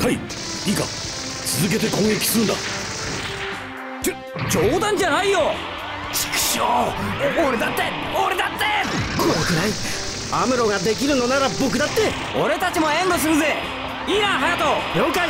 はい。いいか続けて攻撃するんだ。ちょ冗談じゃないよ。畜生。俺だって俺だって。怖くない？アムロができるのなら僕だって。俺たちも援護するぜ。いいな隼人了解。